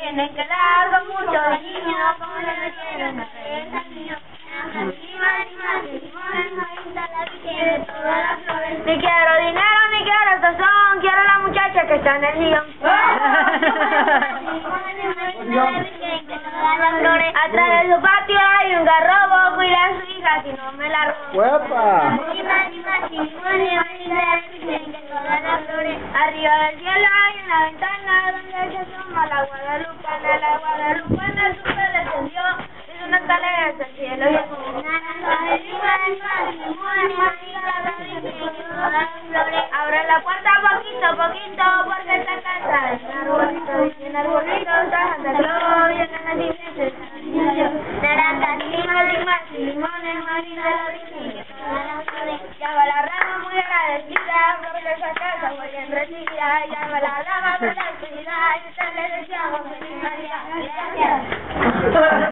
tienen que dar con mucho niños, como le quieren hacer al niño. Ni quiero dinero, ni quiero sazón, quiero la muchacha que está en el guion. Atrás de su patio hay un garrobo, cuida a su hija si no me la robo. ¡Huepa! Arriba del cielo hay una ventana donde se asoma la guadalupana, Abre la puerta poquito, poquito, porque esta casa. Es un arbolito, un arbolito está Claus, y en la nariz naranjas, limas, y limones, marinas, va la rama muy agradecida, porque esa casa huele en recibida, va la rama por la actividad, y esta le deseamos feliz